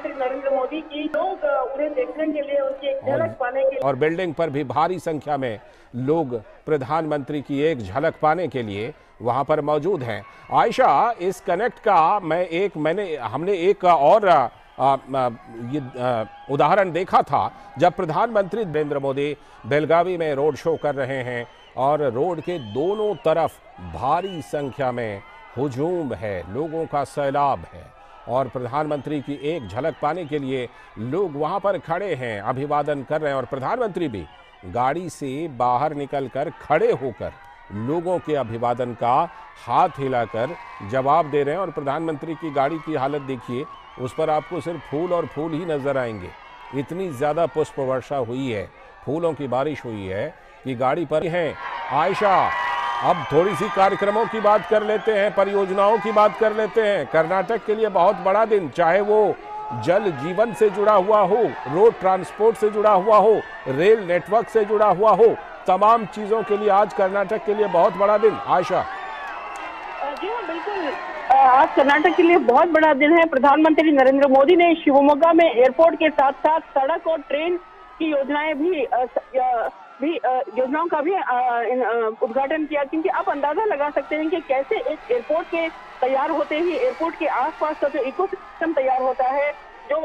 नरेंद्र मोदी की लोग उन्हें देखने के लिए उनकी एक झलक पाने के और बिल्डिंग पर भी भारी संख्या में लोग प्रधानमंत्री की एक झलक पाने के लिए वहाँ पर मौजूद हैं। आयशा इस कनेक्ट का मैं एक मैंने हमने एक और आ, आ, ये उदाहरण देखा था जब प्रधानमंत्री नरेंद्र मोदी बेलगावी में रोड शो कर रहे हैं और रोड के दोनों तरफ़ भारी संख्या में हुजूम है लोगों का सैलाब है। और प्रधानमंत्री की एक झलक पाने के लिए लोग वहाँ पर खड़े हैं, अभिवादन कर रहे हैं और प्रधानमंत्री भी गाड़ी से बाहर निकलकर खड़े होकर लोगों के अभिवादन का हाथ हिलाकर जवाब दे रहे हैं और प्रधानमंत्री की गाड़ी की हालत देखिए, उस पर आपको सिर्फ़ फूल और फूल ही नज़र आएँगे। इतनी ज़्यादा पुष्प वर्षा हुई है, फूलों की बारिश हुई है कि गाड़ी पर हैं। आयशा अब थोड़ी सी कार्यक्रमों की बात कर लेते हैं, परियोजनाओं की बात कर लेते हैं। कर्नाटक के लिए बहुत बड़ा दिन, चाहे वो जल जीवन से जुड़ा हुआ हो, रोड ट्रांसपोर्ट से जुड़ा हुआ हो, रेल नेटवर्क से जुड़ा हुआ हो, तमाम चीज़ों के लिए आज कर्नाटक के लिए बहुत बड़ा दिन। आशा। जी हाँ बिल्कुल। आज कर्नाटक के लिए बहुत बड़ा दिन है। प्रधानमंत्री नरेंद्र मोदी ने शिवमोगा में एयरपोर्ट के साथ साथ सड़क और ट्रेन की योजनाएँ भी भी योजनाओं का भी उद्घाटन किया क्योंकि आप अंदाज़ा लगा सकते हैं कि कैसे एक एयरपोर्ट के तैयार होते ही एयरपोर्ट के आसपास का जो इकोसिस्टम तैयार होता है जो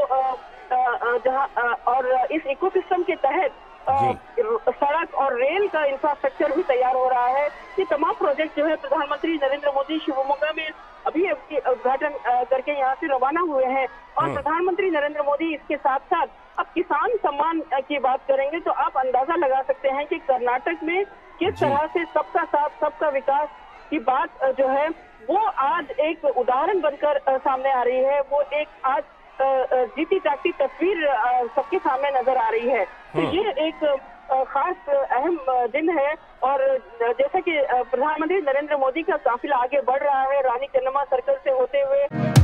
जहाँ और इस इकोसिस्टम के तहत सड़क और रेल का इंफ्रास्ट्रक्चर भी तैयार हो रहा है। ये तमाम प्रोजेक्ट जो है प्रधानमंत्री नरेंद्र मोदी शिवमोगा में अभी उद्घाटन करके यहाँ से रवाना हुए हैं। और प्रधानमंत्री नरेंद्र मोदी इसके साथ साथ अब किसान सम्मान की बात करेंगे तो आप अंदाज़ा लगा सकते हैं कि कर्नाटक में किस तरह से सबका साथ सबका विकास की बात जो है वो आज एक उदाहरण बनकर सामने आ रही है। वो एक आज जीती जागती तस्वीर सबके सामने नज़र आ रही है। तो ये एक खास अहम दिन है और जैसा कि प्रधानमंत्री नरेंद्र मोदी का काफिला आगे बढ़ रहा है, रानी चन्नमा सर्कल से होते हुए।